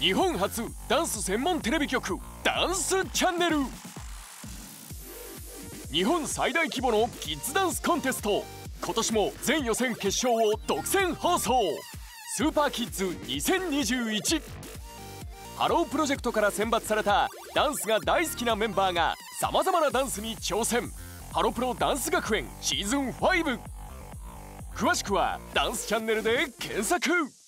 日本初ダンス専門テレビ局ダンスチャンネル。日本最大規模のキッズダンスコンテスト。今年も全予選決勝を独占放送。スーパーキッズ2021ハロープロジェクトから選抜されたダンスが大好きなメンバーがさまざまなダンスに挑戦。ハロプロダンス学園シーズン5詳しくはダンスチャンネルで検索。